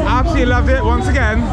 Absolutely loved it once again.